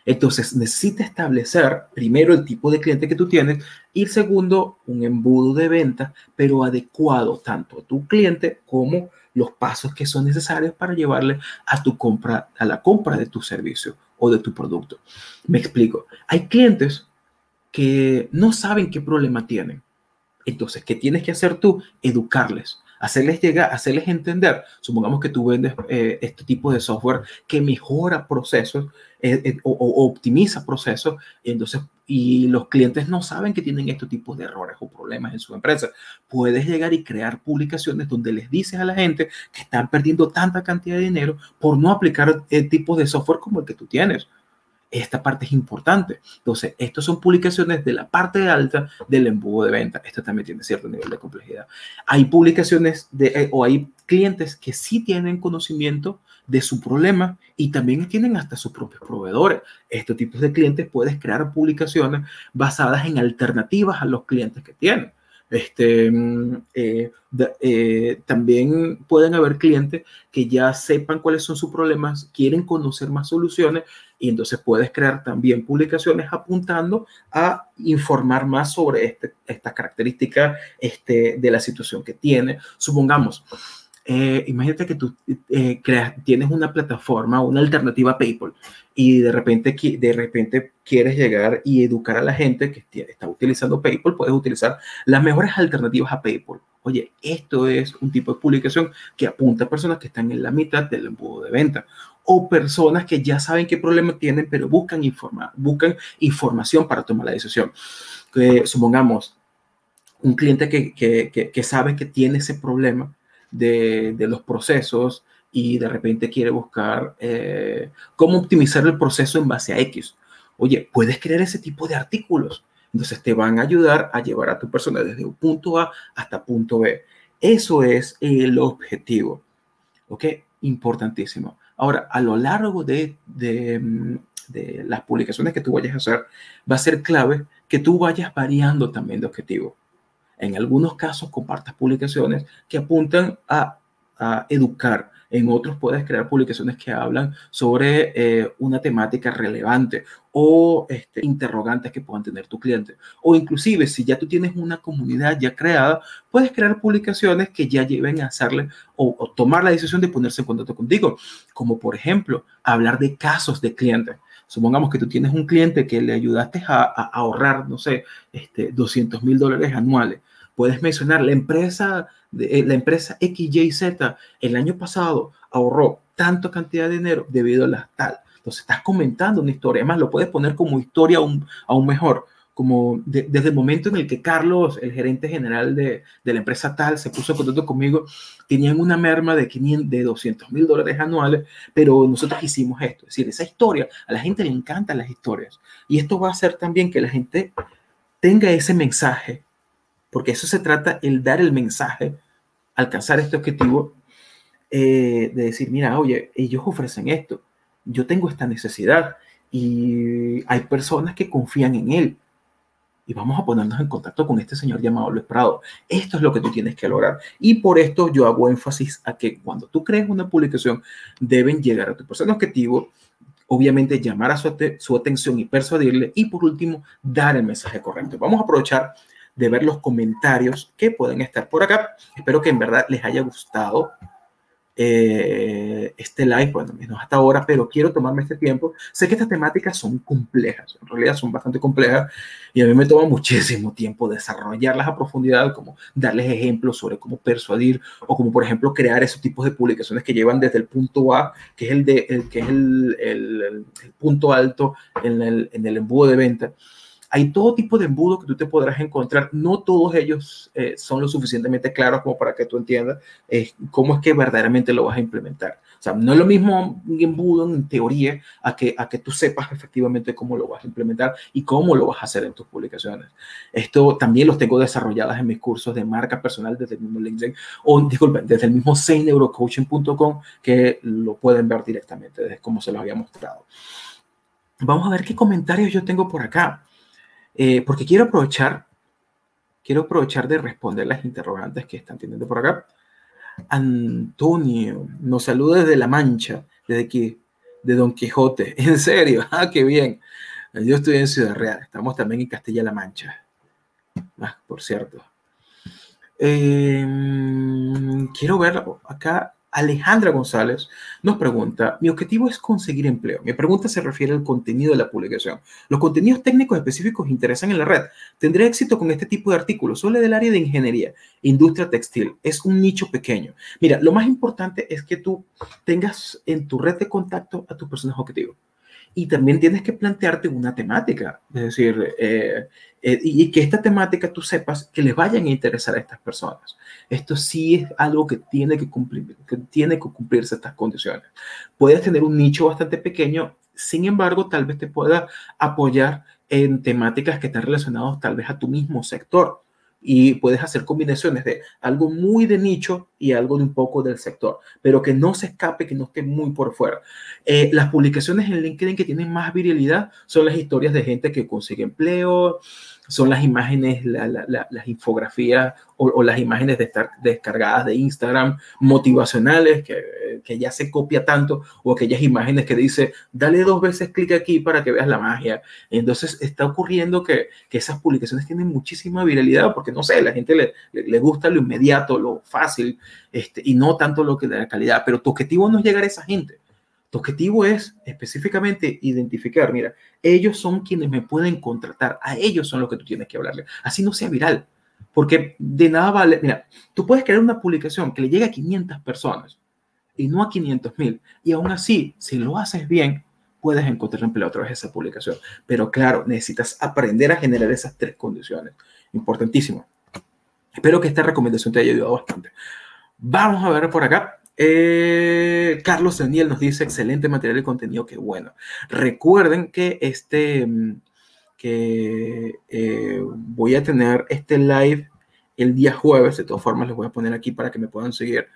Entonces necesita establecer primero el tipo de cliente que tú tienes y segundo un embudo de venta, pero adecuado tanto a tu cliente como los pasos que son necesarios para llevarle a tu compra, a la compra de tu servicio o de tu producto. Me explico. Hay clientes que no saben qué problema tienen. Entonces, ¿qué tienes que hacer tú? Educarles hacerles llegar, hacerles entender, supongamos que tú vendes eh, este tipo de software que mejora procesos eh, eh, o, optimiza procesos, entonces, y los clientes no saben que tienen estos tipos de errores o problemas en su empresa. Puedes llegar y crear publicaciones donde les dices a la gente que están perdiendo tanta cantidad de dinero por no aplicar el tipo de software como el que tú tienes esta parte es importante. Entonces, estas son publicaciones de la parte alta del embudo de venta. Esto también tiene cierto nivel de complejidad. Hay publicaciones de, eh, o hay clientes que sí tienen conocimiento de su problema y también tienen hasta sus propios proveedores. Estos tipos de clientes puedes crear publicaciones basadas en alternativas a los clientes que tienen. Este, mm, eh, eh, también pueden haber clientes que ya sepan cuáles son sus problemas, quieren conocer más soluciones y entonces puedes crear también publicaciones apuntando a informar más sobre este, estas características este, de la situación que tiene. Supongamos, eh, imagínate que tú eh, creas, tienes una plataforma, una alternativa a PayPal y de repente, de repente quieres llegar y educar a la gente que está utilizando PayPal, puedes utilizar las mejores alternativas a PayPal. Oye, esto es un tipo de publicación que apunta a personas que están en la mitad del embudo de venta o personas que ya saben qué problema tienen, pero buscan, informar, buscan información para tomar la decisión. Que, supongamos, un cliente que, que, que sabe que tiene ese problema, de, los procesos y de repente quiere buscar eh, cómo optimizar el proceso en base a X. Oye, puedes crear ese tipo de artículos. Entonces te van a ayudar a llevar a tu persona desde un punto A hasta punto B. Eso es el objetivo. ¿Ok? Importantísimo. Ahora, a lo largo de, de, de las publicaciones que tú vayas a hacer, va a ser clave que tú vayas variando también de objetivo. En algunos casos compartas publicaciones que apuntan a, educar. En otros puedes crear publicaciones que hablan sobre eh, una temática relevante o este, interrogantes que puedan tener tu cliente. O inclusive si ya tú tienes una comunidad ya creada, puedes crear publicaciones que ya lleven a hacerle o, tomar la decisión de ponerse en contacto contigo. Como por ejemplo, hablar de casos de clientes. Supongamos que tú tienes un cliente que le ayudaste a, ahorrar, no sé, este, 200 mil dólares anuales Puedes mencionar la empresa, eh, la empresa XYZ el año pasado ahorró tanta cantidad de dinero debido a la tal. Entonces estás comentando una historia. Además, lo puedes poner como historia aún, aún mejor. Como desde el momento en el que Carlos, el gerente general de, de, la empresa tal, se puso en contacto conmigo, tenían una merma de, 500, de 200 mil dólares anuales, pero nosotros hicimos esto. Es decir, esa historia, a la gente le encantan las historias. Y esto va a hacer también que la gente tenga ese mensaje porque eso se trata, el dar el mensaje, alcanzar este objetivo, eh, de decir, mira, oye, ellos ofrecen esto, yo tengo esta necesidad y hay personas que confían en él. Y vamos a ponernos en contacto con este señor llamado Luis Prado. Esto es lo que tú tienes que lograr. Y por esto yo hago énfasis a que cuando tú crees una publicación, deben llegar a tu persona objetivo, obviamente llamar a su, su, atención y persuadirle y por último dar el mensaje correcto. Vamos a aprovechar de ver los comentarios que pueden estar por acá. Espero que en verdad les haya gustado eh, este live, bueno, menos hasta ahora, pero quiero tomarme este tiempo. Sé que estas temáticas son complejas, en realidad son bastante complejas y a mí me toma muchísimo tiempo desarrollarlas a profundidad, como darles ejemplos sobre cómo persuadir o como por ejemplo crear esos tipos de publicaciones que llevan desde el punto A, que es el, de, el que es el, el, punto alto en el, en el embudo de venta hay todo tipo de embudos que tú te podrás encontrar. No todos ellos eh, son lo suficientemente claros como para que tú entiendas eh, cómo es que verdaderamente lo vas a implementar. O sea, no es lo mismo un embudo en teoría a que, a que tú sepas efectivamente cómo lo vas a implementar y cómo lo vas a hacer en tus publicaciones. Esto también los tengo desarrolladas en mis cursos de marca personal desde el mismo LinkedIn o, disculpen, desde el mismo seineurocoaching.com que lo pueden ver directamente desde como se los había mostrado. Vamos a ver qué comentarios yo tengo por acá. Eh, porque quiero aprovechar, quiero aprovechar de responder las interrogantes que están teniendo por acá. Antonio nos saluda desde La Mancha, desde aquí, de Don Quijote. En serio, ah, qué bien. Yo estoy en Ciudad Real, estamos también en Castilla-La Mancha. Ah, por cierto. Em, quiero ver acá Alejandra González nos pregunta, mi objetivo es conseguir empleo. Mi pregunta se refiere al contenido de la publicación. Los contenidos técnicos específicos interesan en la red. ¿Tendré éxito con este tipo de artículos? Solo del área de ingeniería, industria textil. Es un nicho pequeño. Mira, lo más importante es que tú tengas en tu red de contacto a tus personas objetivos y también tienes que plantearte una temática, es decir, eh, eh, y, que esta temática tú sepas que les vayan a interesar a estas personas. Esto sí es algo que tiene que, cumplir, que tiene que cumplirse estas condiciones. Puedes tener un nicho bastante pequeño, sin embargo, tal vez te pueda apoyar en temáticas que están relacionadas tal vez a tu mismo sector y puedes hacer combinaciones de algo muy de nicho y algo de un poco del sector, pero que no se escape, que no esté muy por fuera. Eh, las publicaciones en LinkedIn que tienen más virilidad son las historias de gente que consigue empleo, son las imágenes, las infografías o, las imágenes de estar descargadas de Instagram motivacionales que, que, ya se copia tanto o aquellas imágenes que dice dale dos veces clic aquí para que veas la magia. Entonces está ocurriendo que, que esas publicaciones tienen muchísima viralidad porque no sé, la gente le, le, gusta lo inmediato, lo fácil este, y no tanto lo que de la calidad, pero tu objetivo no es llegar a esa gente. Tu objetivo es específicamente identificar, mira, ellos son quienes me pueden contratar, a ellos son los que tú tienes que hablarle, así no sea viral, porque de nada vale, mira, tú puedes crear una publicación que le llegue a 500 personas y no a 500 mil, y aún así, si lo haces bien, puedes encontrar empleo a través de esa publicación. Pero claro, necesitas aprender a generar esas tres condiciones. Importantísimo. Espero que esta recomendación te haya ayudado bastante. Vamos a ver por acá. Eh, Carlos Daniel nos dice, excelente material de contenido, qué bueno. Recuerden que este, mm, que eh, voy a tener este live el día jueves, de todas formas les voy a poner aquí para que me puedan seguir.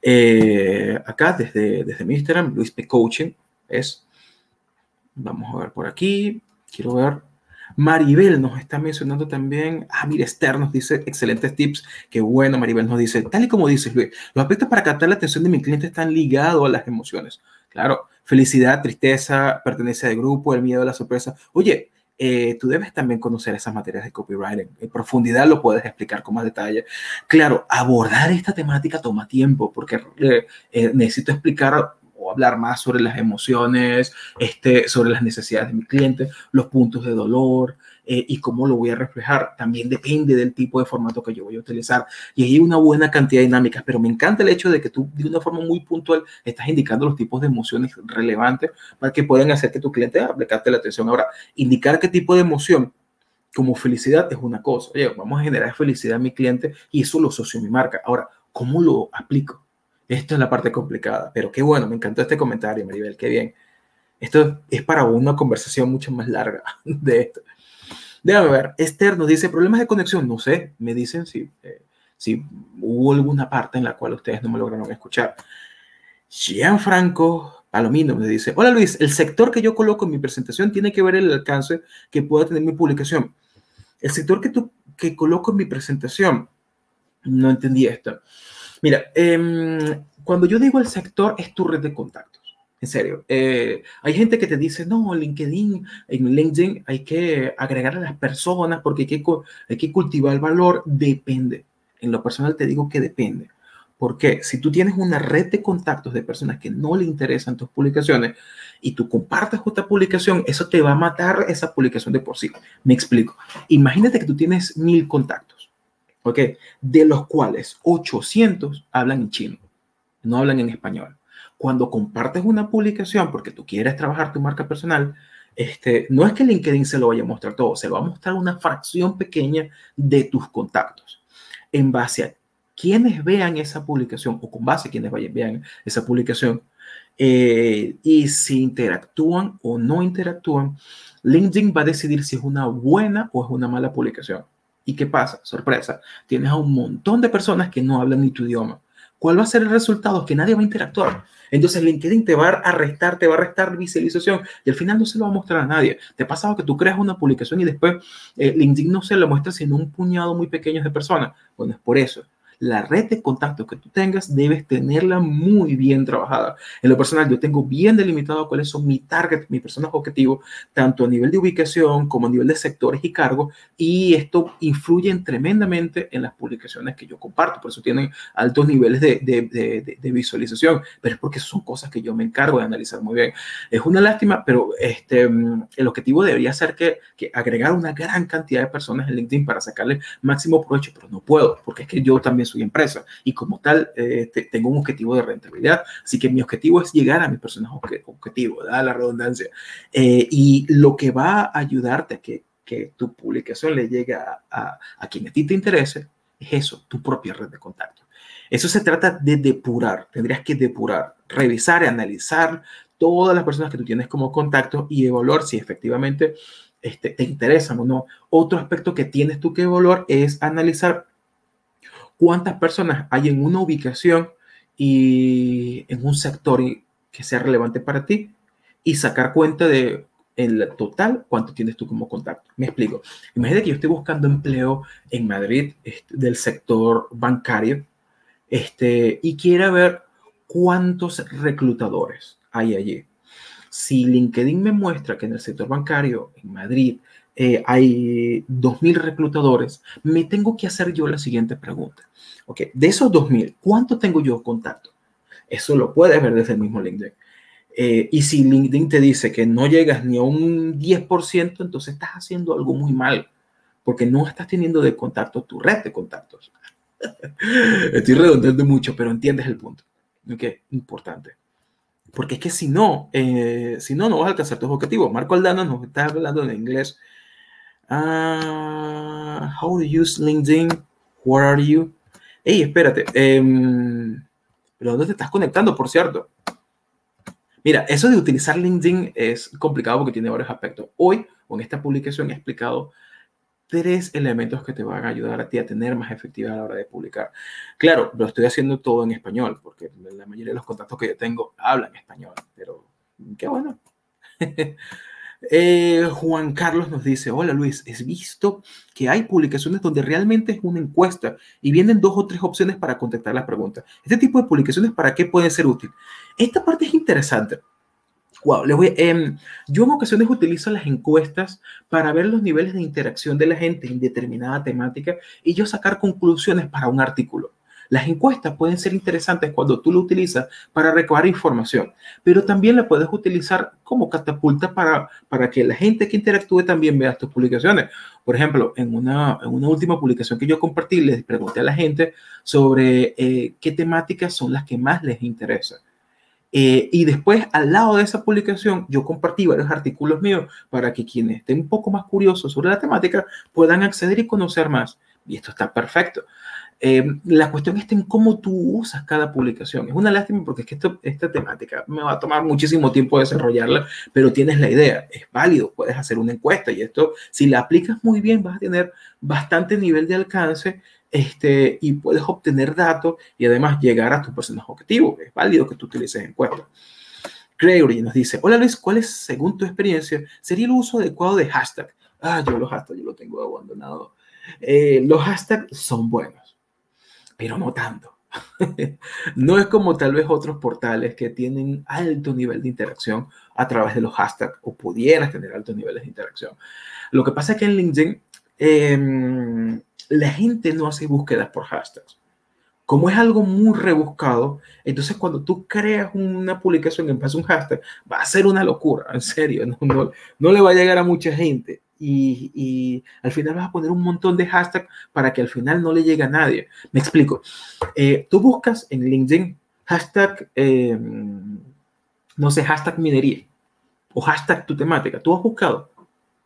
Eh, acá desde, desde mi Instagram, Luis P. Coaching, es, vamos a ver por aquí, quiero ver, Maribel nos está mencionando también, ah, mira, Esther nos dice excelentes tips, qué bueno, Maribel nos dice, tal y como dices Luis, los aspectos para captar la atención de mi cliente están ligados a las emociones. Claro, felicidad, tristeza, pertenencia de grupo, el miedo a la sorpresa. Oye, eh, tú debes también conocer esas materias de copywriting. En profundidad lo puedes explicar con más detalle. Claro, abordar esta temática toma tiempo porque eh, eh, necesito explicar hablar más sobre las emociones, este, sobre las necesidades de mi cliente, los puntos de dolor eh, y cómo lo voy a reflejar. También depende del tipo de formato que yo voy a utilizar. Y hay una buena cantidad de dinámicas, pero me encanta el hecho de que tú de una forma muy puntual estás indicando los tipos de emociones relevantes para que puedan hacer que tu cliente hable, la atención. Ahora, indicar qué tipo de emoción como felicidad es una cosa. Oye, vamos a generar felicidad a mi cliente y eso lo asocio a mi marca. Ahora, ¿cómo lo aplico? Esto es la parte complicada, pero qué bueno, me encantó este comentario, Maribel, qué bien. Esto es para una conversación mucho más larga de esto. Déjame ver, Esther dice problemas de conexión, no sé, me dicen si, eh, si hubo alguna parte en la cual ustedes no me lograron escuchar. Gianfranco Palomino me dice, hola Luis, el sector que yo coloco en mi presentación tiene que ver el alcance que pueda tener mi publicación. El sector que, tú, que coloco en mi presentación, no entendí esto. Mira, em, cuando yo digo el sector, es tu red de contactos. En serio, eh, hay gente que te dice, no, LinkedIn, en LinkedIn hay que agregar a las personas porque hay que, hay que cultivar el valor. Depende. En lo personal te digo que depende. Porque si tú tienes una red de contactos de personas que no le interesan tus publicaciones y tú compartes esta publicación, eso te va a matar esa publicación de por sí. Me explico. Imagínate que tú tienes mil contactos ¿ok? De los cuales 800 hablan en chino, no hablan en español. Cuando compartes una publicación porque tú quieres trabajar tu marca personal, este, no es que LinkedIn se lo vaya a mostrar todo, se lo va a mostrar una fracción pequeña de tus contactos. En base a quienes vean esa publicación o con base a quienes vean esa publicación eh, y si interactúan o no interactúan, LinkedIn va a decidir si es una buena o es una mala publicación. ¿Y qué pasa? Sorpresa, tienes a un montón de personas que no hablan ni tu idioma. ¿Cuál va a ser el resultado? Que nadie va a interactuar. Entonces LinkedIn te va a restar, te va a restar visualización y al final no se lo va a mostrar a nadie. Te ha pasado que tú creas una publicación y después eh, LinkedIn no se lo muestra sino un puñado muy pequeño de personas. Bueno, es por eso. La red de contactos que tú tengas debes tenerla muy bien trabajada. En lo personal, yo tengo bien delimitado cuáles son mi target, mis personas objetivo, tanto a nivel de ubicación como a nivel de sectores y cargos, y esto influye tremendamente en las publicaciones que yo comparto, por eso tienen altos niveles de, de, de, visualización, pero es porque son cosas que yo me encargo de analizar muy bien. Es una lástima, pero este, el objetivo debería ser que, que agregar una gran cantidad de personas en LinkedIn para sacarle máximo provecho, pero no puedo, porque es que yo también soy empresa y como tal eh, tengo un objetivo de rentabilidad. Así que mi objetivo es llegar a mis personas objetivo, da la redundancia. Eh, y lo que va a ayudarte a que, que tu publicación le llegue a, a, a quien a ti te interese es eso, tu propia red de contacto. Eso se trata de depurar, tendrías que depurar, revisar y analizar todas las personas que tú tienes como contacto y evaluar si efectivamente este, te interesan o no. Otro aspecto que tienes tú que evaluar es analizar cuántas personas hay en una ubicación y en un sector que sea relevante para ti y sacar cuenta de en total cuánto tienes tú como contacto. Me explico. Imagínate que yo estoy buscando empleo en Madrid este, del sector bancario este, y quiera ver cuántos reclutadores hay allí. Si LinkedIn me muestra que en el sector bancario en Madrid eh, hay 2.000 reclutadores, me tengo que hacer yo la siguiente pregunta. Okay, de esos 2.000, ¿cuánto tengo yo contacto? Eso lo puedes ver desde el mismo LinkedIn. Eh, y si LinkedIn te dice que no llegas ni a un 10%, entonces estás haciendo algo muy mal, porque no estás teniendo de contacto tu red de contactos. Estoy redondeando mucho, pero entiendes el punto. Ok, importante. Porque es que si no, eh, si no, no vas a alcanzar tus objetivos. Marco Aldana nos está hablando en inglés. Uh, how to use LinkedIn? Where are you? Hey, espérate. Eh, ¿Pero dónde te estás conectando, por cierto? Mira, eso de utilizar LinkedIn es complicado porque tiene varios aspectos. Hoy, con esta publicación, he explicado tres elementos que te van a ayudar a ti a tener más efectividad a la hora de publicar. Claro, lo estoy haciendo todo en español, porque la mayoría de los contactos que yo tengo hablan español, pero qué bueno. Eh, Juan Carlos nos dice, hola Luis, es visto que hay publicaciones donde realmente es una encuesta y vienen dos o tres opciones para contestar las preguntas. Este tipo de publicaciones, ¿para qué pueden ser útil? Esta parte es interesante. Wow, les voy, eh, yo en ocasiones utilizo las encuestas para ver los niveles de interacción de la gente en determinada temática y yo sacar conclusiones para un artículo. Las encuestas pueden ser interesantes cuando tú lo utilizas para recabar información, pero también la puedes utilizar como catapulta para, para que la gente que interactúe también vea tus publicaciones. Por ejemplo, en una, en una última publicación que yo compartí, les pregunté a la gente sobre eh, qué temáticas son las que más les interesan. Eh, y después, al lado de esa publicación, yo compartí varios artículos míos para que quienes estén un poco más curiosos sobre la temática puedan acceder y conocer más. Y esto está perfecto. Eh, la cuestión está en cómo tú usas cada publicación. Es una lástima porque es que esta temática me va a tomar muchísimo tiempo desarrollarla, pero tienes la idea, es válido, puedes hacer una encuesta y esto, si la aplicas muy bien, vas a tener bastante nivel de alcance este, y puedes obtener datos y además llegar a tu personaje objetivo. Es válido que tú utilices encuestas. Gregory nos dice, hola Luis, ¿cuál es, según tu experiencia, sería el uso adecuado de hashtag? Ah, yo los hashtags, yo lo tengo abandonado. Eh, los hashtags son buenos pero no tanto. no es como tal vez otros portales que tienen alto nivel de interacción a través de los hashtags o pudieras tener altos niveles de interacción. Lo que pasa es que en LinkedIn em, la gente no hace búsquedas por hashtags. Como es algo muy rebuscado, entonces cuando tú creas una publicación en base a un hashtag, va a ser una locura, en serio, no, no le va a llegar a mucha gente y, al final vas a poner un montón de hashtags para que al final no le llegue a nadie. Me explico. Eh, tú buscas en LinkedIn hashtag, eh, no sé, hashtag minería o hashtag tu temática. Tú has buscado.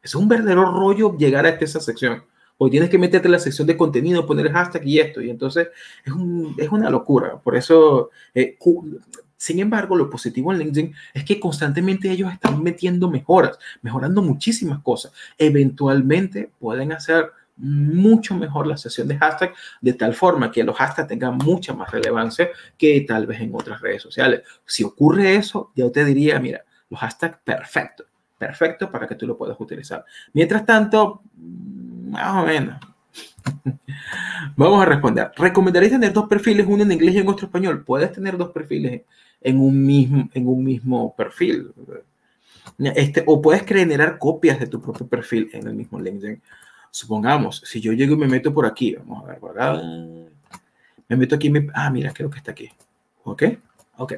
Es un verdadero rollo llegar a esa sección. Hoy tienes que meterte la sección de contenido, poner el hashtag y esto. Y entonces es, es una locura. Por eso eh, sin embargo, lo positivo en LinkedIn es que constantemente ellos están metiendo mejoras, mejorando muchísimas cosas. Eventualmente pueden hacer mucho mejor la sesión de hashtag de tal forma que los hashtags tengan mucha más relevancia que tal vez en otras redes sociales. Si ocurre eso, yo te diría, mira, los hashtags perfecto, perfecto para que tú lo puedas utilizar. Mientras tanto, más o menos. Vamos a responder. ¿Recomendarías tener dos perfiles, uno en inglés y en otro español? Puedes tener dos perfiles en un mismo, en un mismo perfil. Este, o puedes generar copias de tu propio perfil en el mismo LinkedIn. Supongamos, si yo llego y me meto por aquí, vamos a ver por acá. Me meto aquí, me, ah, mira, creo que está aquí. ¿Ok? Ok.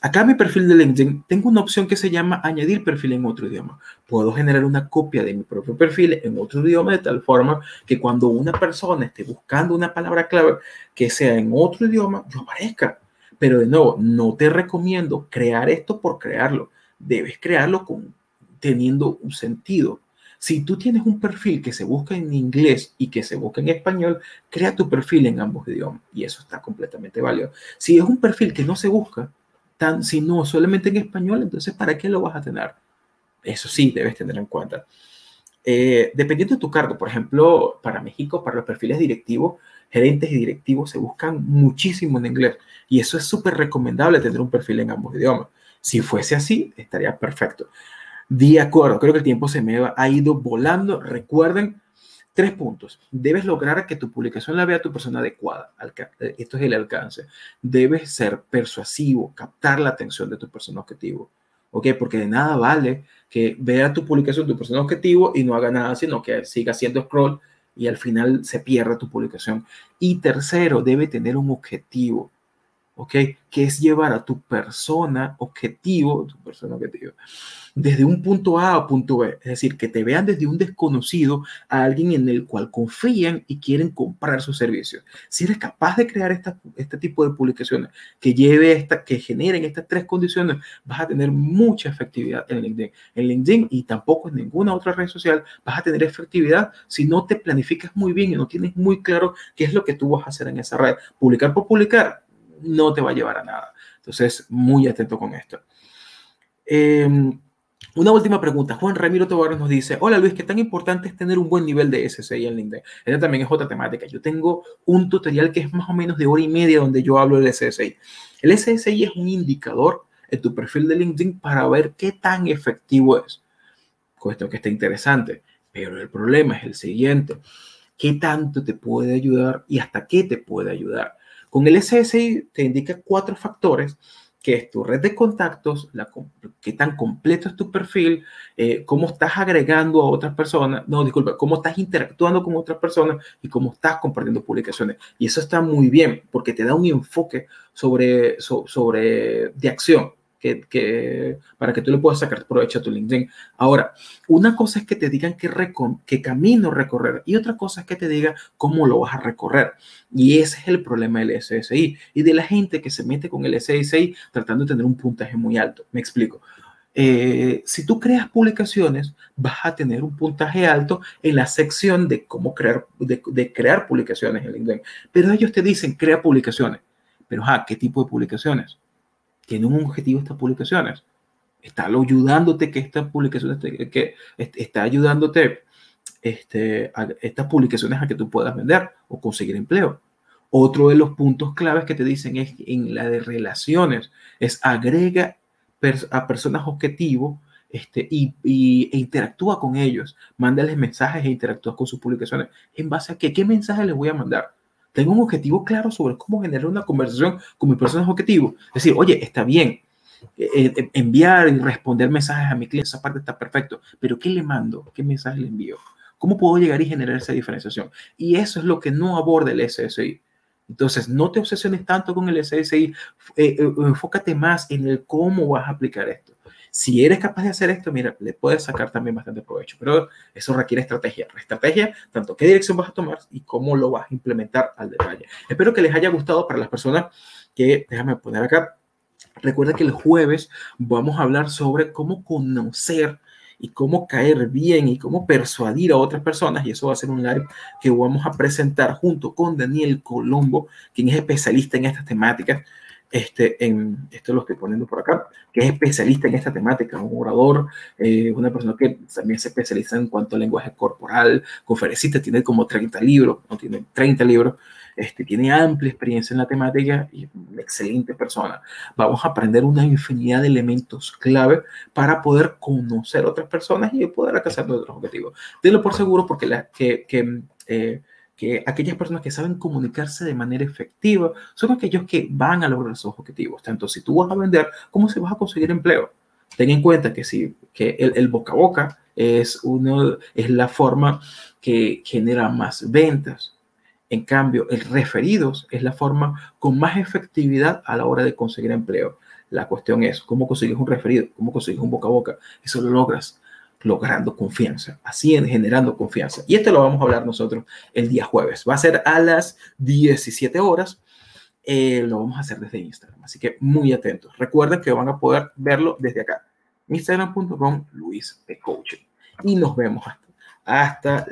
Acá en mi perfil de LinkedIn tengo una opción que se llama añadir perfil en otro idioma. Puedo generar una copia de mi propio perfil en otro idioma de tal forma que cuando una persona esté buscando una palabra clave que sea en otro idioma, yo aparezca. Pero de nuevo, no te recomiendo crear esto por crearlo. Debes crearlo con, teniendo un sentido. Si tú tienes un perfil que se busca en inglés y que se busca en español, crea tu perfil en ambos idiomas y eso está completamente válido. Si es un perfil que no se busca, si no solamente en español, entonces ¿para qué lo vas a tener? Eso sí, debes tener en cuenta. Eh, dependiendo de tu cargo, por ejemplo, para México, para los perfiles directivos, gerentes y directivos se buscan muchísimo en inglés y eso es súper recomendable tener un perfil en ambos idiomas. Si fuese así, estaría perfecto. De acuerdo, creo que el tiempo se me ha ido volando. Recuerden, Tres puntos. Debes lograr que tu publicación la vea tu persona adecuada. Esto es el alcance. Debes ser persuasivo, captar la atención de tu persona objetivo. ¿Ok? Porque de nada vale que vea tu publicación tu persona objetivo y no haga nada, sino que siga haciendo scroll y al final se pierda tu publicación. Y tercero, debe tener un objetivo. ¿Ok? Que es llevar a tu persona objetivo, tu persona objetivo, desde un punto A a punto B. Es decir, que te vean desde un desconocido a alguien en el cual confían y quieren comprar sus servicios. Si eres capaz de crear esta, este tipo de publicaciones que lleve esta, que generen estas tres condiciones, vas a tener mucha efectividad en LinkedIn. En LinkedIn y tampoco en ninguna otra red social vas a tener efectividad si no te planificas muy bien y no tienes muy claro qué es lo que tú vas a hacer en esa red. Publicar por publicar no te va a llevar a nada. Entonces, muy atento con esto. Eh, una última pregunta. Juan Ramiro Tobar nos dice, hola Luis, ¿qué tan importante es tener un buen nivel de SSI en LinkedIn? Esa también es otra temática. Yo tengo un tutorial que es más o menos de hora y media donde yo hablo del SSI. El SSI es un indicador en tu perfil de LinkedIn para ver qué tan efectivo es. Cuestión que está interesante. Pero el problema es el siguiente. ¿Qué tanto te puede ayudar y hasta qué te puede ayudar? Con el SSI te indica cuatro factores qué es tu red de contactos, la, qué tan completo es tu perfil, eh, cómo estás agregando a otras personas, no, disculpa, cómo estás interactuando con otras personas y cómo estás compartiendo publicaciones. Y eso está muy bien porque te da un enfoque sobre, sobre de acción que, para que tú le puedas sacar provecho a tu LinkedIn. Ahora, una cosa es que te digan qué, qué camino recorrer y otra cosa es que te diga cómo lo vas a recorrer. Y ese es el problema del SSI y de la gente que se mete con el SSI tratando de tener un puntaje muy alto. Me explico. Eh, si tú creas publicaciones, vas a tener un puntaje alto en la sección de cómo crear, de, crear publicaciones en LinkedIn. Pero ellos te dicen, crea publicaciones. Pero, ah, ¿qué tipo de publicaciones? Tiene un objetivo estas publicaciones. Está ayudándote que estas publicaciones, que está ayudándote este, a estas publicaciones a que tú puedas vender o conseguir empleo. Otro de los puntos claves que te dicen es en la de relaciones, es agrega a personas objetivo este, y, e interactúa con ellos, mándales mensajes e interactúa con sus publicaciones. ¿En base a qué? ¿Qué mensaje les voy a mandar? Tengo un objetivo claro sobre cómo generar una conversación con mi persona objetivo. Es decir, oye, está bien, eh, eh, enviar y responder mensajes a mi cliente, esa parte está perfecto, pero ¿qué le mando? ¿Qué mensaje le envío? ¿Cómo puedo llegar y generar esa diferenciación? Y eso es lo que no aborda el SSI. Entonces, no te obsesiones tanto con el SSI, eh, enfócate más en el cómo vas a aplicar esto. Si eres capaz de hacer esto, mira, le puedes sacar también bastante provecho, pero eso requiere estrategia. Estrategia, tanto qué dirección vas a tomar y cómo lo vas a implementar al detalle. Espero que les haya gustado para las personas que, déjame poner acá, recuerda que el jueves vamos a hablar sobre cómo conocer y cómo caer bien y cómo persuadir a otras personas. Y eso va a ser un live que vamos a presentar junto con Daniel Colombo, quien es especialista en estas temáticas este, en, esto lo estoy poniendo por acá, que es especialista en esta temática, un orador, eh, una persona que también se especializa en cuanto a lenguaje corporal, conferencista, tiene como 30 libros, no tiene 30 libros, este, tiene amplia experiencia en la temática y es una excelente persona. Vamos a aprender una infinidad de elementos clave para poder conocer otras personas y poder alcanzar nuestros objetivos. Tenlo por seguro porque la, que, que eh, que aquellas personas que saben comunicarse de manera efectiva son aquellos que van a lograr sus objetivos. Tanto si tú vas a vender, como si vas a conseguir empleo. Ten en cuenta que, si, que el, el boca a boca es, uno, es la forma que genera más ventas. En cambio, el referidos es la forma con más efectividad a la hora de conseguir empleo. La cuestión es cómo consigues un referido, cómo consigues un boca a boca. Eso lo logras logrando confianza, así generando confianza. Y esto lo vamos a hablar nosotros el día jueves. Va a ser a las 17 horas. Eh, lo vamos a hacer desde Instagram, así que muy atentos. Recuerden que van a poder verlo desde acá. Instagram.com Luis de Coaching. Y nos vemos hasta, hasta